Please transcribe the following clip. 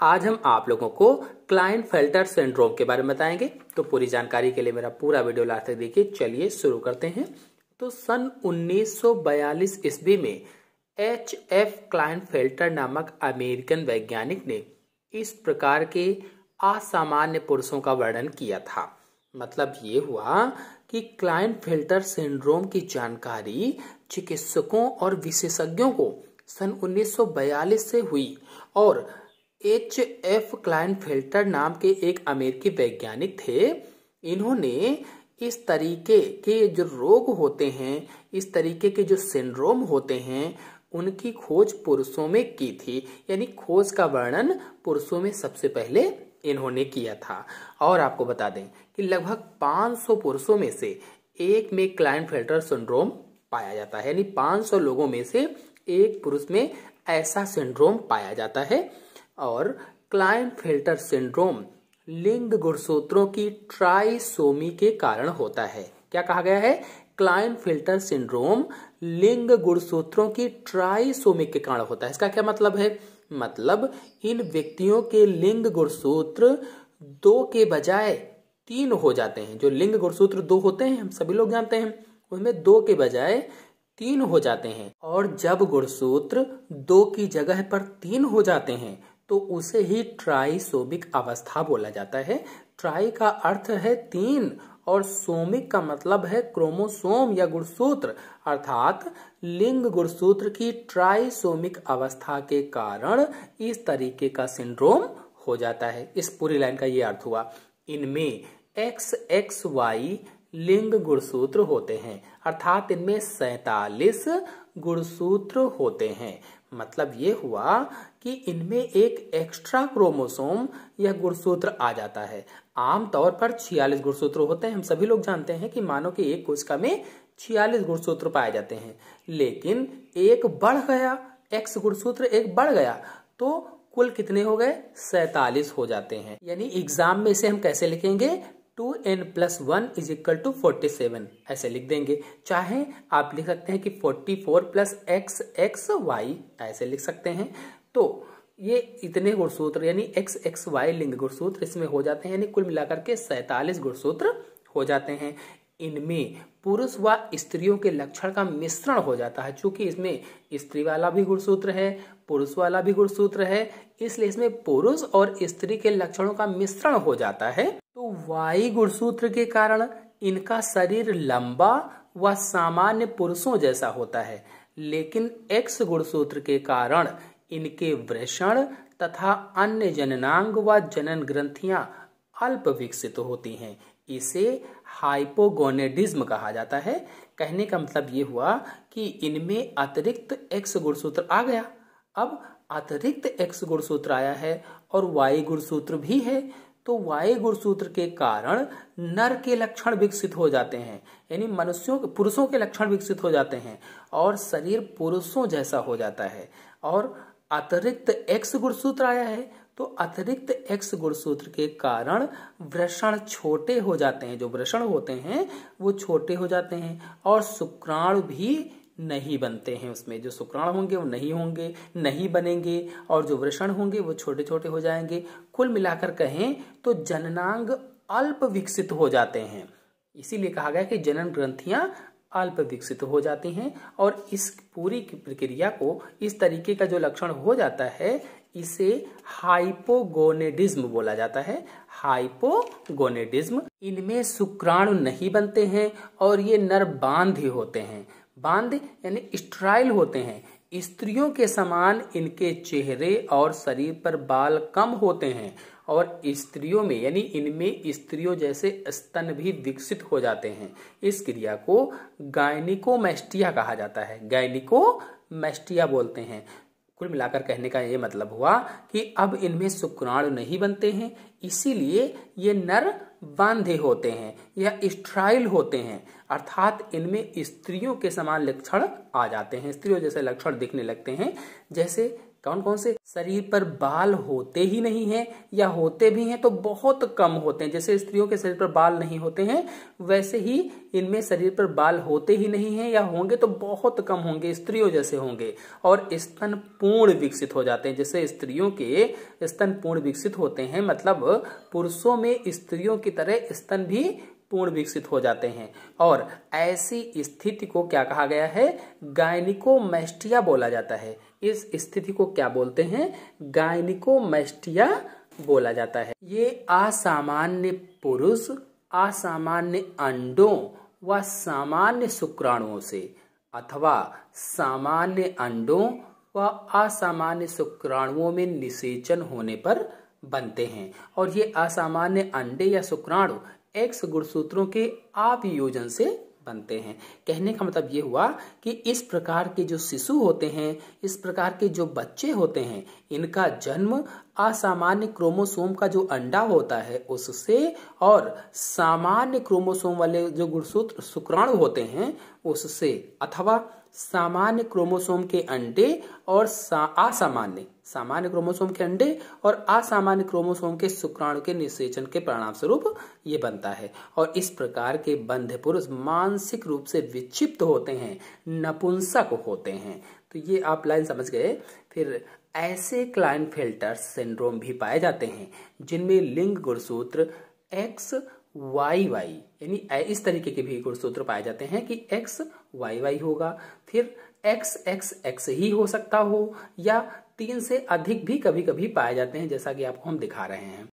आज हम आप लोगों को क्लाइंट फेल्टर सिंड्रोम के बारे में बताएँगे। तो पूरी जानकारी के लिए मेरा पूरा वीडियो लास्ट तक देखिए। चलिए शुरू करते हैं। तो सन 1942 ईस्वी में एच एफ़ क्लाइंट फेल्टर नामक अमेरिकन वैज्ञानिक ने इस प्रकार के असामान्य पुरुषों का वर्णन किया था। मतलब ये हुआ कि क्लाइंट फ़िल्टर सिंड्रोम की जानकारी चिकित्सकों और विशेषज्ञों को सन 1942 से हुई और एच एफ़ क्लाइन फ़िल्टर नाम के एक अमेरिकी वैज्ञानिक थे। इन्होंने इस तरीके के जो रोग होते हैं, इस तरीके के जो सिंड्रोम होते हैं, उनकी खोज पुरुषों में की थी। यानी खोज का वर्णन पुरुषों में सबसे पहले इन्होंने किया था। और आपको बता दें कि लगभग 500 पुरुषों में से एक में क्लाइन फ़िल्टर सिंड्रोम पाया जाता है। यानी 500 लोगों में से एक पुरुष में ऐसा सिंड्रोम पाया जाता है। और क्लाइन फ़िल्टर सिंड्रोम लिंग गुणसूत्रों की ट्राइसोमी के कारण होता है। क्या कहा गया है? क्लाइन फ़िल्टर सिंड्रोम लिंग गुणसूत्रों की ट्राइसोमी के कारण होता है। इसका क्या मतलब है? मतलब इन व्यक्तियों के लिंग गुणसूत्र दो के बजाय तीन हो जाते हैं। जो लिंग गुणसूत्र दो होते हैं, हम सभी लोग जानते हैं, उनमें दो के बजाय तीन हो जाते हैं। और जब गुणसूत्र दो की जगह पर तीन हो जाते हैं तो उसे ही ट्राइसोमिक अवस्था बोला जाता है। ट्राई का अर्थ है तीन और सोमिक का मतलब है क्रोमोसोम या गुणसूत्र। अर्थात लिंग गुणसूत्र की ट्राइसोमिक अवस्था के कारण इस तरीके का सिंड्रोम हो जाता है। इस पूरी लाइन का ये अर्थ हुआ। इनमें एक्स एक्स वाई लिंग गुणसूत्र होते हैं। अर्थात इनमें सैतालीस गुणसूत्र होते हैं। मतलब ये हुआ कि इनमें एक एक्स्ट्रा क्रोमोसोम या गुणसूत्र आ जाता है। आमतौर पर छियालीस गुणसूत्र होते हैं। हम सभी लोग जानते हैं कि मानो कि एक कोशिका में छियालीस गुणसूत्र पाए जाते हैं। लेकिन एक बढ़ गया एक्स गुणसूत्र एक बढ़ गया तो कुल कितने हो गए? सैतालीस हो जाते हैं। यानी एग्ज़ाम में इसे हम कैसे लिखेंगे? Two N plus one is equal to forty seven. ऐसे लिख देंगे। चाहे आप लिख सकते हैं कि forty four plus X X Y, ऐसे लिख सकते हैं। तो ये इतने गुणसूत्र, यानी एक्स एक्स वाई लिंग गुणसूत्र इसमें हो जाते हैं, यानी कुल मिलाकर के सैतालीस गुणसूत्र हो जाते हैं। इनमें पुरुष व स्त्रियों के लक्षण का मिश्रण हो जाता है क्योंकि इसमें स्त्री वाला भी गुणसूत्र है, पुरुष वाला भी गुणसूत्र है, इसलिए इसमें पुरुष और स्त्री के लक्षणों का मिश्रण हो जाता है। तो वायु गुणसूत्र के कारण इनका शरीर लंबा व सामान्य पुरुषों जैसा होता है, लेकिन एक्स गुणसूत्र के कारण इनके वृषण तथा अन्य जननांग व जनन ग्रंथियाँ अल्प विकसित होती हैं। इसे हाइपोगोनेडिज्म कहा जाता है। कहने का मतलब ये हुआ कि इनमें अतिरिक्त एक्स गुणसूत्र आ गया। अब अतिरिक्त एक्स गुणसूत्र आया है और वाई गुणसूत्र भी है। तो वाई गुणसूत्र के कारण नर के लक्षण विकसित हो जाते हैं। यानी मनुष्यों के, पुरुषों के लक्षण विकसित हो जाते हैं और शरीर पुरुषों जैसा हो जाता है। और अतिरिक्त एक्स गुणसूत्र आया है तो अतिरिक्त एक्स गुणसूत्र के कारण वृषण छोटे हो जाते हैं। जो वृषण होते हैं, वो छोटे हो जाते हैं और शुक्राणु भी नहीं बनते हैं उसमें। जो शुक्राणु होंगे, वो नहीं होंगे, नहीं बनेंगे, और जो वृषण होंगे, वो छोटे छोटे हो जाएँगे। कुल मिलाकर कहें तो जननांग अल्प विकसित हो जाते हैं। इसीलिए कहा गया कि जनन ग्रंथियाँ अल्प विकसित हो जाती हैं, और इस पूरी प्रक्रिया को, इस तरीके का जो लक्षण हो जाता है, इसे हाइपोगोनेडिज्म बोला जाता है। हाइपोगोनेडिज्म। इनमें शुक्राणु नहीं बनते हैं, और ये नर बाँध ही होते हैं। बाँध यानी स्ट्राइल होते हैं। स्त्रियों के समान इनके चेहरे और शरीर पर बाल कम होते हैं और स्त्रियों में, यानी इनमें स्त्रियों जैसे स्तन भी विकसित हो जाते हैं। इस क्रिया को गायनिकोमेस्टिया कहा जाता है। गायनिकोमेस्टिया बोलते हैं। कुल मिलाकर कहने का ये मतलब हुआ कि अब इनमें शुक्राणु नहीं बनते हैं, इसीलिए ये नर बांधे होते हैं या स्ट्राइल होते हैं। अर्थात इनमें स्त्रियों के समान लक्षण आ जाते हैं। स्त्रियों जैसे लक्षण दिखने लगते हैं। जैसे कौन कौन से? शरीर पर बाल होते ही नहीं है या होते भी हैं तो बहुत कम होते हैं। जैसे स्त्रियों के शरीर पर बाल नहीं होते हैं, वैसे ही इनमें शरीर पर बाल होते ही नहीं है या होंगे तो बहुत कम होंगे, स्त्रियों जैसे होंगे। और स्तन पूर्ण विकसित हो जाते हैं। जैसे स्त्रियों के स्तन पूर्ण विकसित होते हैं मतलब पुरुषों में स्त्रियों की तरह स्तन भी पूर्ण विकसित हो जाते हैं। और ऐसी स्थिति को क्या कहा गया है? गायनिकोमेस्टिया बोला जाता है। इस स्थिति को क्या बोलते हैं? गायनिकोमेस्टिया बोला जाता है। ये असामान्य पुरुष, असामान्य अंडों व सामान्य शुक्राणुओं से अथवा सामान्य अंडों व असामान्य शुक्राणुओं में निषेचन होने पर बनते हैं। और ये असामान्य अंडे या शुक्राणु एक्स गुणसूत्रों के आवियोजन से बनते हैं। कहने का मतलब ये हुआ कि इस प्रकार के जो शिशु होते हैं, इस प्रकार के जो बच्चे होते हैं, इनका जन्म असामान्य क्रोमोसोम का जो अंडा होता है उससे और सामान्य क्रोमोसोम वाले जो गुणसूत्र शुक्राणु होते हैं, उससे अथवा सामान्य क्रोमोसोम के अंडे और असामान्य सामान्य क्रोमोसोम के अंडे और असामान्य क्रोमोसोम के शुक्राणु के निषेचन के परिणाम स्वरूप ये बनता है। और इस प्रकार के बंध पुरुष मानसिक रूप से विक्षिप्त होते हैं, नपुंसक होते हैं। तो ये आप लाइन समझ गए। फिर ऐसे क्लाइन फ़िल्टर सिंड्रोम भी पाए जाते हैं, जिनमें लिंग गुणसूत्र एक्स वाई वाई यानी इस तरीके के भी गुणसूत्र पाए जाते हैं कि एक्स वाई वाई होगा। फिर एक्स एक्स एक्स ही हो सकता हो या तीन से अधिक भी कभी कभी पाए जाते हैं, जैसा कि आपको हम दिखा रहे हैं।